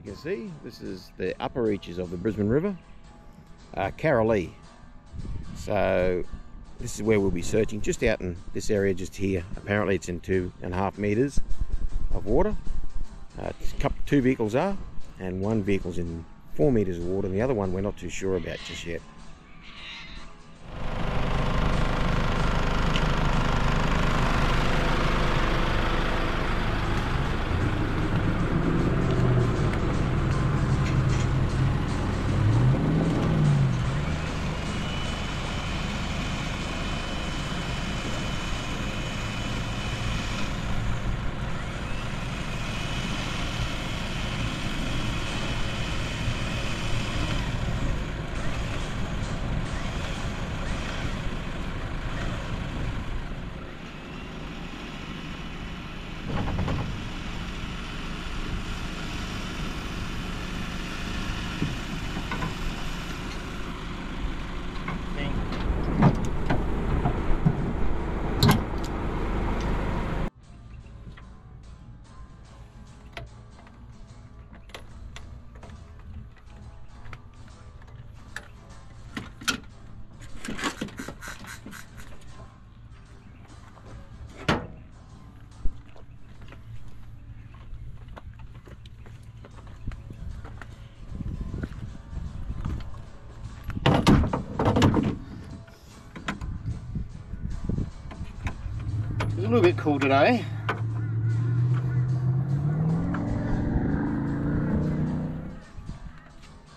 you can see, this is the upper reaches of the Brisbane River, uh, Karalee. So this is where we'll be searching, just out in this area just here. Apparently it's in two and a half metres of water. Uh, two vehicles are, and one vehicle's in four metres of water, and the other one we're not too sure about just yet. A little bit cool today.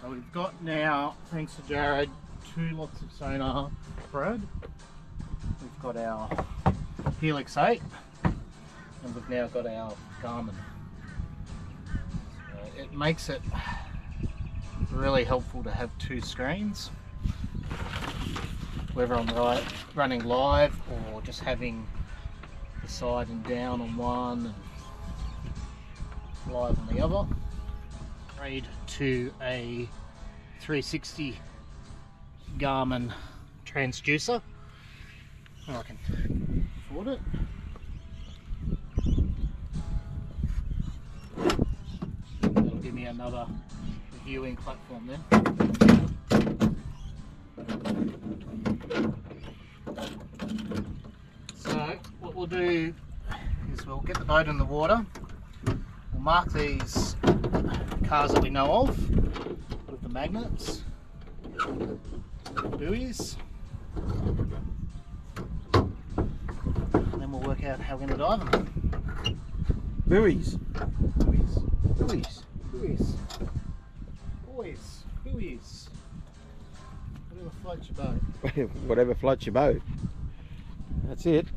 So we've got now, thanks to Jared, two lots of sonar Brad. We've got our Helix 8 and we've now got our Garmin. So it makes it really helpful to have two screens whether I'm right, running live or just having side and down on one and live on the other. Upgrade to a 360 Garmin transducer. I can afford it. That'll give me another viewing platform then. So what we'll do is we'll get the boat in the water. We'll mark these cars that we know of with the magnets, buoys, and then we'll work out how we're going to dive them. Buoys. Buoys, Buoys. buoys, buoys, buoys. Whatever floats your boat. Whatever floats your boat. That's it.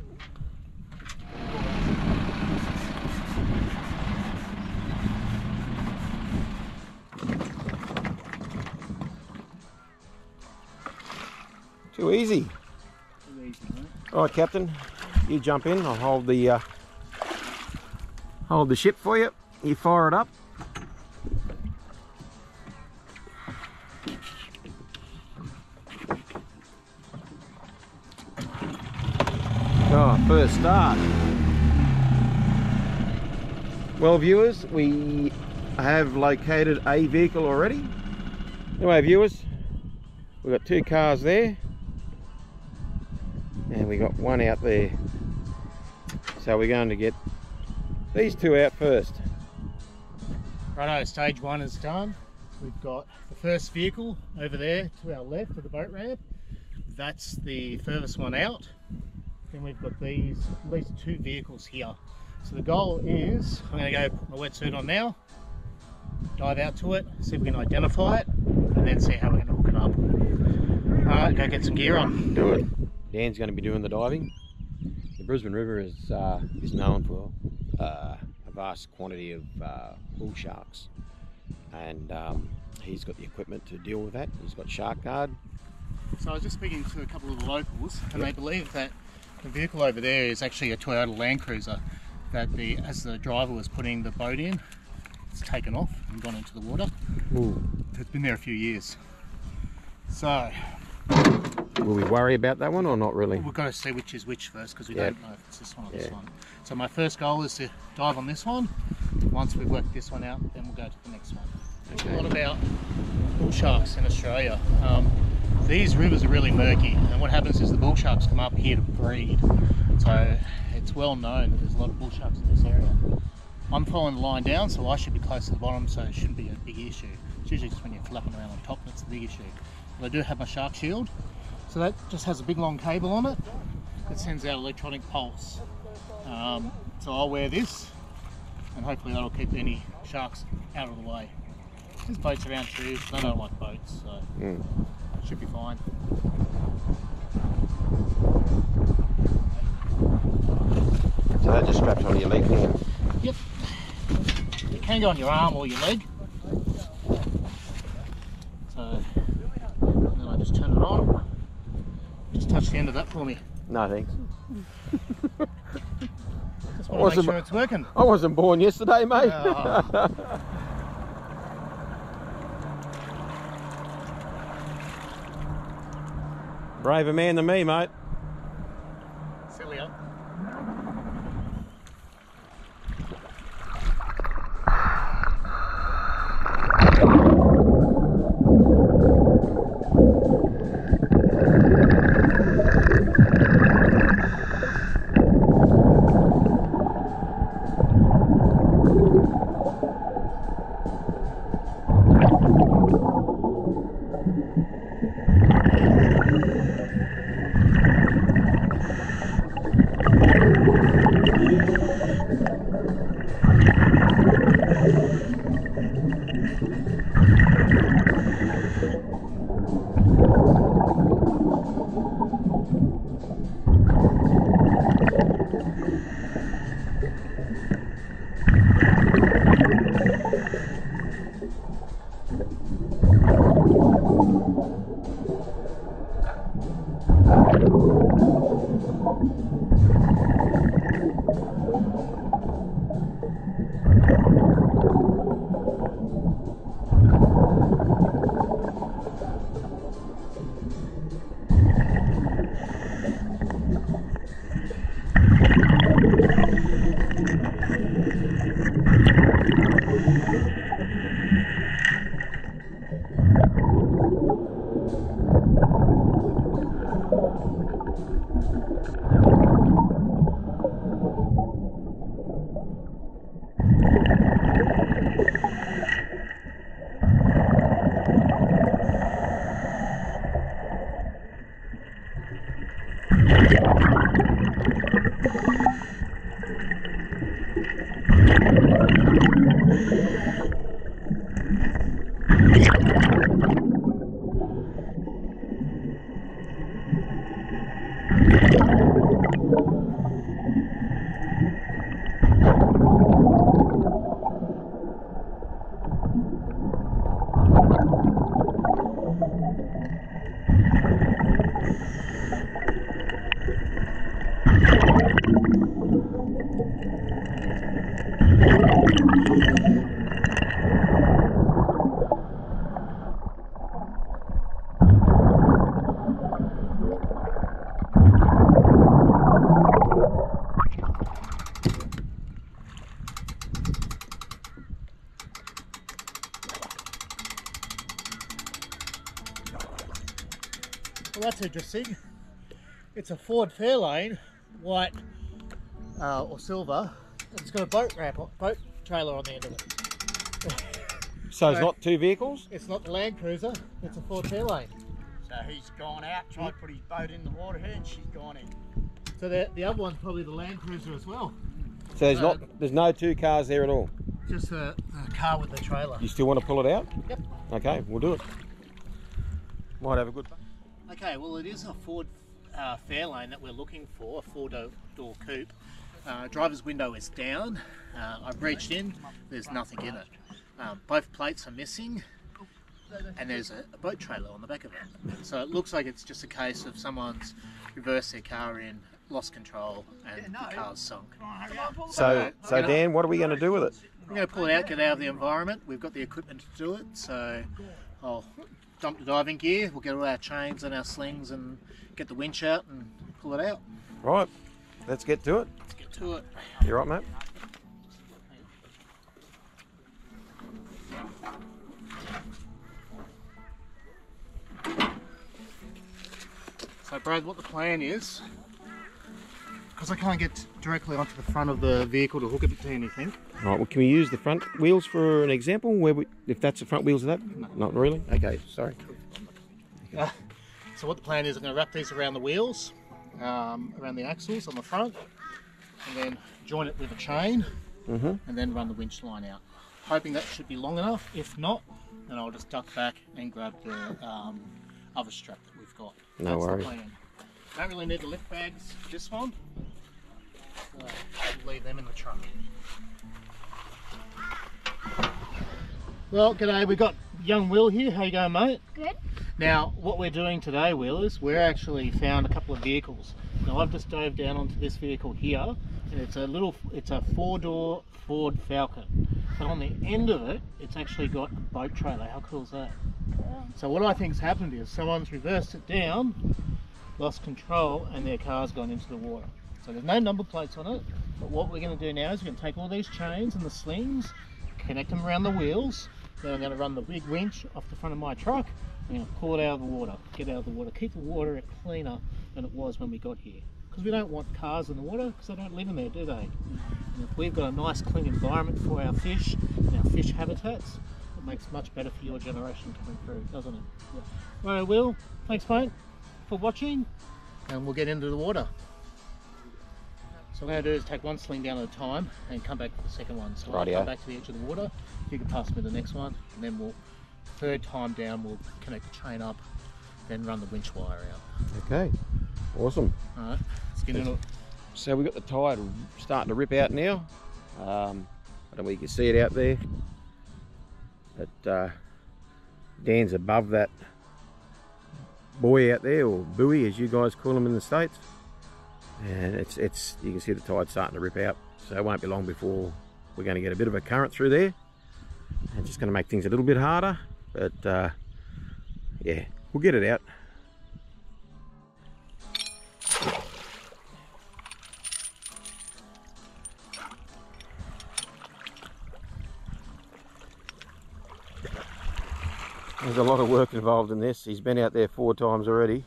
Too easy. All right, Captain, you jump in. I'll hold the uh, hold the ship for you. You fire it up. Oh, first start. Well, viewers, we have located a vehicle already. Anyway, viewers, we've got two cars there we got one out there so we're going to get these two out first Righto, stage one is done. We've got the first vehicle over there to our left of the boat ramp. That's the furthest one out. Then we've got these, at least two vehicles here. So the goal is, I'm gonna go put my wetsuit on now, dive out to it, see if we can identify it, and then see how we're gonna hook it up. All right, go get some gear on. do it dan's going to be doing the diving the brisbane river is uh, is known for uh, a vast quantity of uh, bull sharks and um, he's got the equipment to deal with that he's got shark guard So I was just speaking to a couple of the locals, and Yep. they believe that the vehicle over there is actually a Toyota Land Cruiser. That the as the driver was putting the boat in, it's taken off and gone into the water. Ooh. It's been there a few years. So will we worry about that one or not really we've got to see which is which first because we Yeah. don't know if it's this one or this one. So my first goal is to dive on this one. Once we've worked this one out, then we'll go to the next one. a lot about bull sharks in Australia. Um, these rivers are really murky, and what happens is the bull sharks come up here to breed. So it's well known that there's a lot of bull sharks in this area. I'm following the line down, so I should be close to the bottom, so it shouldn't be a big issue. It's usually just when you're flapping around on top that's the big issue. But I do have my shark shield, so that just has a big long cable on it that sends out electronic pulse. Um, so I'll wear this, and hopefully that'll keep any sharks out of the way. There's boats around too. They don't like boats, so Mm. should be fine. So that just straps onto your leg here. Yep. It can go on your arm or your leg. So and then I just turn it on. Just touch the end of that for me. No thanks. Just I want to make wasn't- sure it's working. I wasn't born yesterday, mate. Oh. Braver man than me, mate. That's interesting. It's a Ford Fairlane, white uh, or silver. It's got a boat ramp, boat trailer on the end of it. So it's not two vehicles? It's not the Land Cruiser. It's a Ford Fairlane. So he's gone out, tried to put his boat in the water here, and she's gone in. So the, the other one's probably the Land Cruiser as well. So there's Uh, not there's no two cars there at all. Just a, a car with the trailer. You still want to pull it out? Yep. Okay, we'll do it. Might have a good. Okay, well it is a Ford uh, Fairlane that we're looking for, a four-door coupe. Uh, driver's window is down. Uh, I've reached in, there's nothing in it. Um, both plates are missing and there's a, a boat trailer on the back of it. So it looks like it's just a case of someone's reversed their car in, lost control and the car's sunk. So so Dan, what are we going to do with it? We're going to pull it out, get it out of the environment. We've got the equipment to do it, so I'll dump the diving gear, we'll get all our chains and our slings and get the winch out and pull it out. Right, let's get to it. Let's get to it. You right, mate? So Brad, what the plan is, because I can't get directly onto the front of the vehicle to hook it to anything. Right, well, can we use the front wheels for an example? Where we, if that's the front wheels of that? No. Not really? Okay, sorry. Uh, so what the plan is, I'm going to wrap these around the wheels, um, around the axles on the front, and then join it with a chain, Mm-hmm. and then run the winch line out. Hoping that should be long enough. If not, then I'll just duck back and grab the um, other strap that we've got. No That's worries. Don't really need the lift bags for this one. So I'll leave them in the truck. Well, g'day. We've got young Will here. How you going, mate? Good. Now, what we're doing today, Will, is we're actually found a couple of vehicles. Now, I've just dove down onto this vehicle here, and it's a little, it's a four-door Ford Falcon. But on the end of it, it's actually got a boat trailer. How cool is that? So what I think's happened is someone's reversed it down, lost control, and their car's gone into the water. So there's no number plates on it. But what we're going to do now is we're going to take all these chains and the slings, connect them around the wheels. Then I'm going to run the big winch off the front of my truck. To pull it out of the water, get out of the water, keep the water cleaner than it was when we got here. Because we don't want cars in the water because they don't live in there, do they? And if we've got a nice clean environment for our fish and our fish habitats, it makes much better for your generation coming through, doesn't it? Yeah. Right, Will, thanks mate for watching and we'll get into the water. So what I'm going to do is take one sling down at a time and come back to the second one. So I'll Rightio. come back to the edge of the water, if you can pass me the next one, and then we'll, third time down, we'll connect the chain up, then run the winch wire out. Okay, awesome. Alright, let's get into it. So we've got the tide starting to rip out now. Um, I don't know if you can see it out there. But uh, Dan's above that buoy out there, or buoy as you guys call them in the States. And it's, it's you can see the tide starting to rip out. So it won't be long before we're going to get a bit of a current through there. And just going to make things a little bit harder. But uh, yeah, we'll get it out. There's a lot of work involved in this. He's been out there four times already.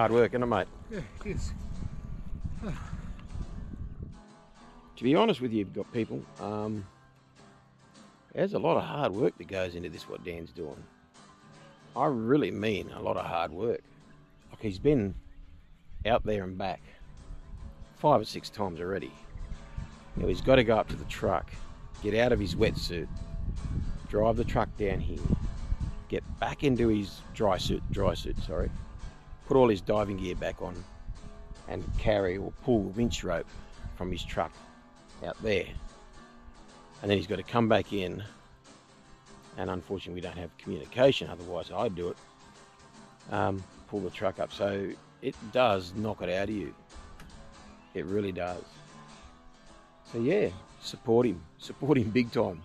Hard work, isn't it, mate? Yeah, it is. To be honest with you, you've got people, um, there's a lot of hard work that goes into this, what Dan's doing. I really mean a lot of hard work. Like he's been out there and back five or six times already. You know, he's got to go up to the truck, get out of his wetsuit, drive the truck down here, get back into his dry suit, dry suit, sorry, put all his diving gear back on, and carry or pull the winch rope from his truck out there. And then he's got to come back in. And unfortunately, we don't have communication, otherwise, I'd do it. Um, pull the truck up. So it does knock it out of you. It really does. So, yeah, support him. Support him big time.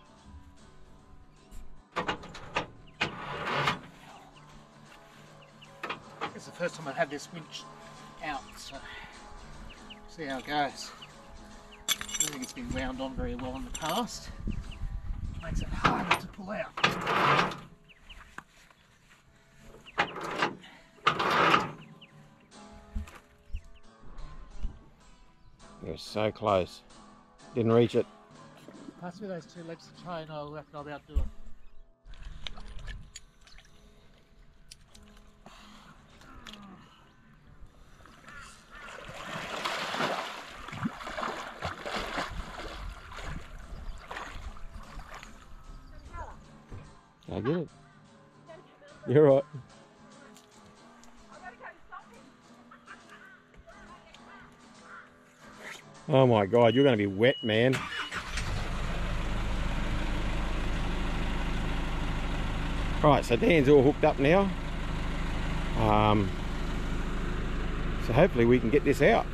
First time I've had this winch out, so see how it goes. I don't think it's been wound on very well in the past. Makes it harder to pull out. You're so close. Didn't reach it. Pass me those two legs of chain, I'll reckon I'll be able to do it. You're right. Oh my god, you're going to be wet, man. Right, so Dan's all hooked up now. Um, so hopefully we can get this out.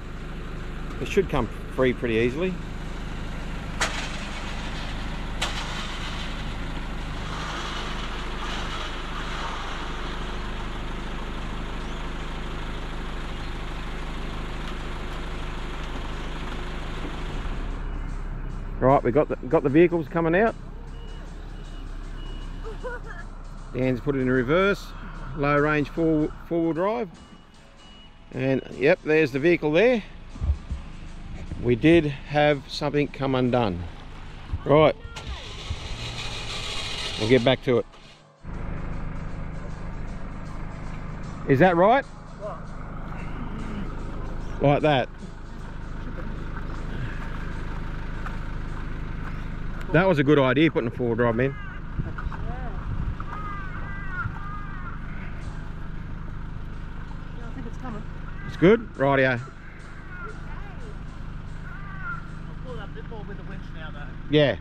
It should come free pretty easily. Right, we got the got the vehicles coming out. Dan's put it in reverse, low range four four wheel drive. And yep, there's the vehicle there. We did have something come undone. Right. We'll get back to it. Is that right? Like that. That was a good idea putting a four-wheel drive in. Yeah, I it's good. Rightio. I'll pull it up a bit more with the winch now. Yeah.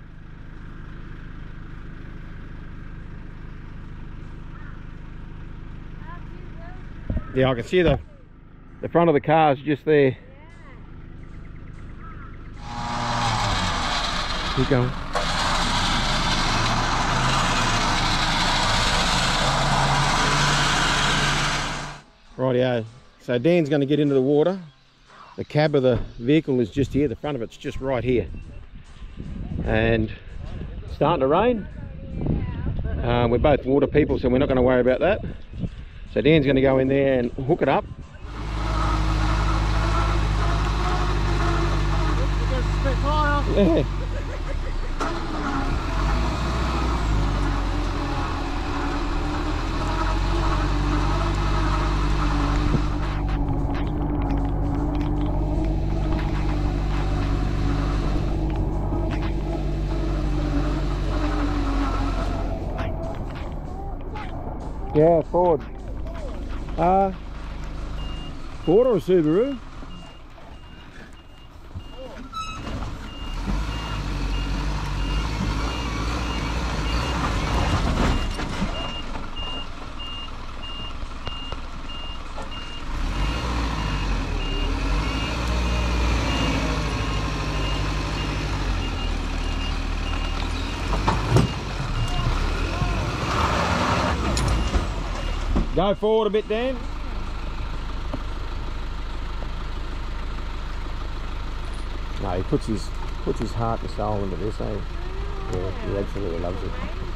Yeah, I can see the the front of the car is just there. Keep going. Rightio. So Dan's going to get into the water. The cab of the vehicle is just here. The front of it's just right here. And it's starting to rain. Uh, we're both water people, so we're not going to worry about that. So Dan's going to go in there and hook it up. There's a spit fire. Yeah. Yeah, Ford. Uh, Ford or Subaru? Go forward a bit, Dan. No, he puts his puts his heart and soul into this, eh? Yeah, he absolutely loves it.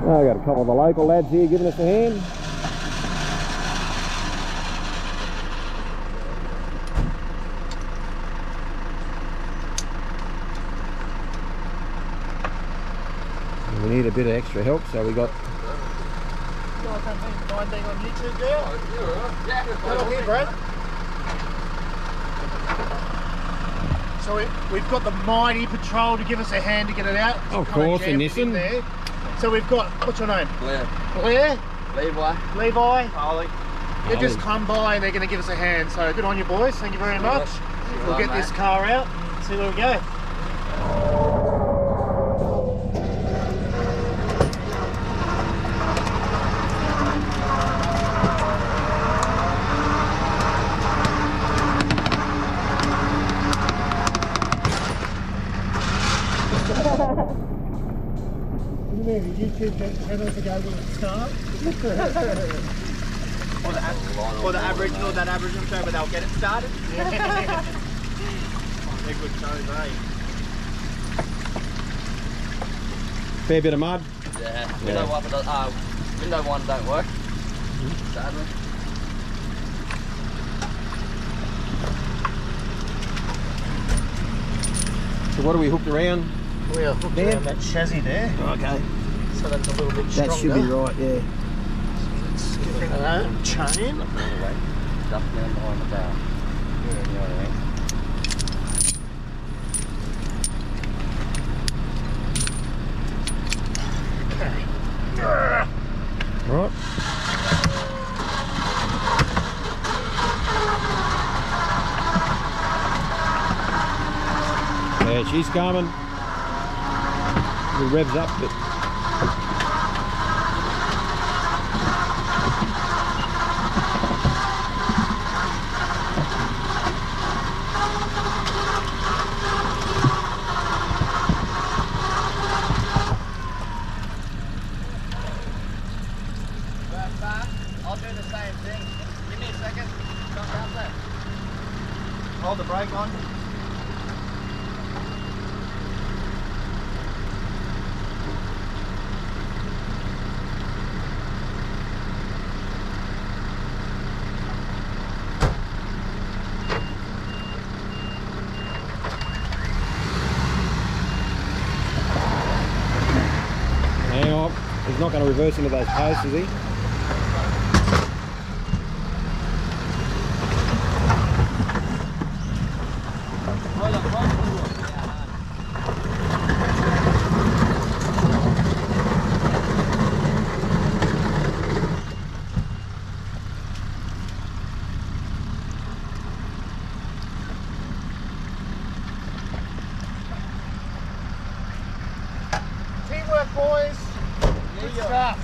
I got a couple of the local lads here giving us a hand. We need a bit of extra help, so we got You guys haven't been mind being on YouTube there? Right up here, Brad. So we, we've got the mighty patrol to give us a hand to get it out. Of course, in in There. So we've got, what's your name? Blair. Blair, Levi. Levi. Harley. They've just come by and they're going to give us a hand. So good on you boys. Thank you very much. We'll get this car out, see where we go. YouTube channel to go with the start? Or the, ab- or the Aboriginal, that Aboriginal show where they'll get it started. They're good shows, eh? fair bit of mud. Yeah, window wiper does, uh, window one don't work. Sadly. So what are we hooked around? We are hooked There? around that chassis there, Okay. So that's a little bit That should be right, yeah. Get that chain. Stuff down behind the bar. You know what I mean? Right. Yeah, she's coming. The revs up, but That's fine. I'll do the same thing. Give me a second. Come down there. Hold the brake on. He's not going to reverse into those posts, is he? Hold on, hold on. Yeah, no. Teamwork, boys. Good stuff.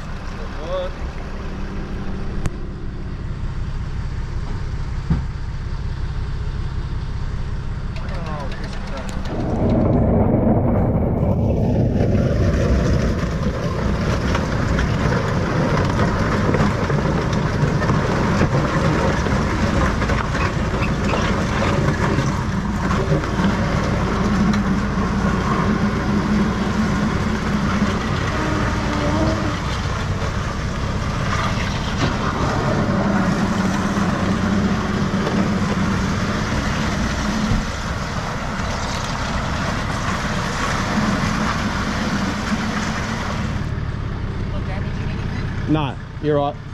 Not damaging anything? No, you're right.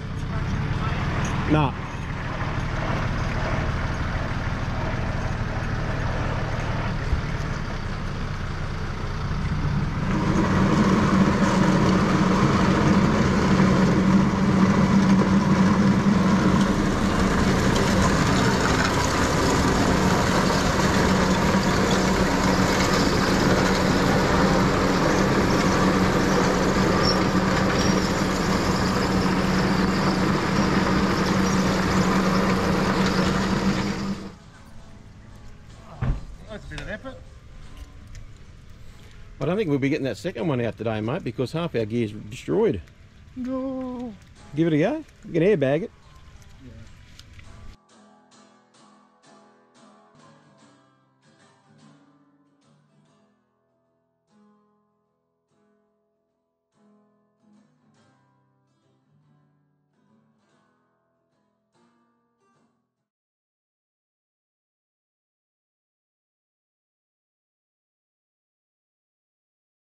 I think we'll be getting that second one out today, mate, because half our gear's destroyed. No. Give it a go. You can airbag it.